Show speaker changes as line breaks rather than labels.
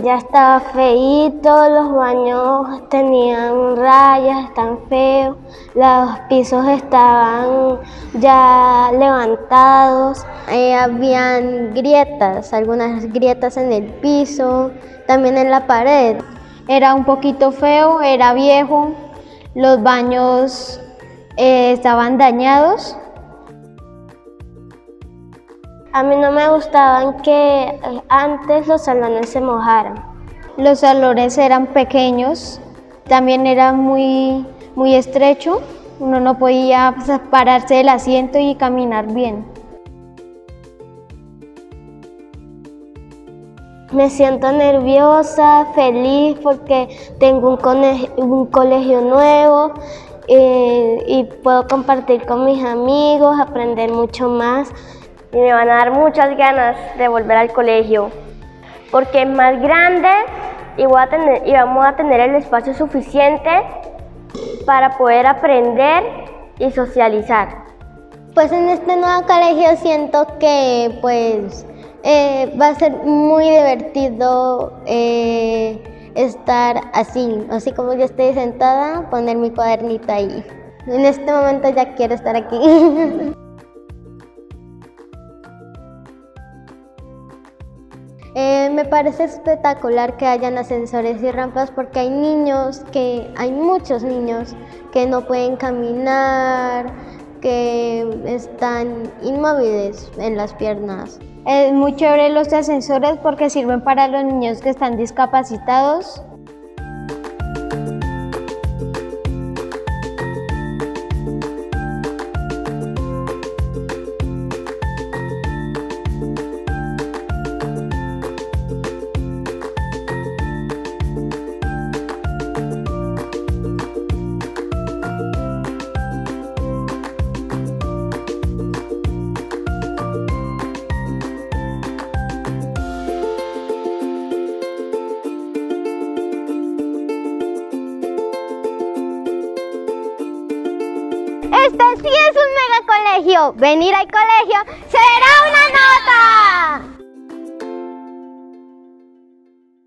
ya estaba feíto, los baños tenían rayas, tan feos, los pisos estaban ya levantados, eh, habían grietas, algunas grietas en el piso, también en la pared.
Era un poquito feo, era viejo, los baños eh, estaban dañados.
A mí no me gustaban que eh, antes los salones se mojaran.
Los salones eran pequeños, también era muy, muy estrecho, uno no podía pues, pararse del asiento y caminar bien.
Me siento nerviosa, feliz porque tengo un, colegio, nuevo eh, y puedo compartir con mis amigos, aprender mucho más.
Y me van a dar muchas ganas de volver al colegio porque es más grande y, voy a tener, y vamos a tener el espacio suficiente para poder aprender y socializar.
Pues en este nuevo colegio siento que pues eh, va a ser muy divertido eh, estar así, así como yo estoy sentada, poner mi cuadernito ahí. En este momento ya quiero estar aquí. Eh, me parece espectacular que hayan ascensores y rampas porque hay niños que, hay muchos niños que no pueden caminar, que están inmóviles en las piernas.
Es muy chévere los ascensores porque sirven para los niños que están discapacitados
Este sí es un mega colegio. Venir al colegio será una.